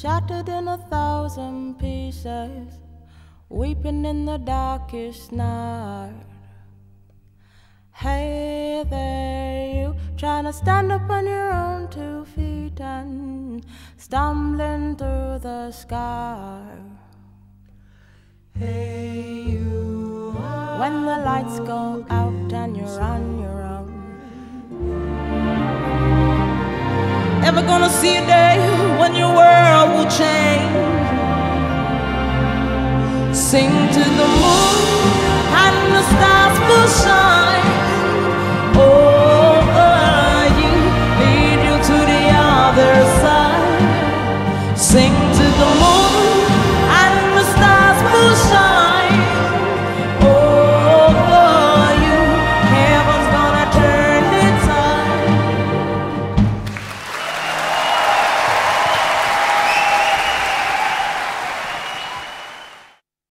shattered in a thousand pieces, weeping in the darkest night. Hey there, you trying to stand up on your own two feet and stumbling through the sky. Hey, you. When the lights go out and you're on never gonna see a day when your world will change. Sing to the moon and the stars will shine. Over you, lead you to the other side. Sing to the moon.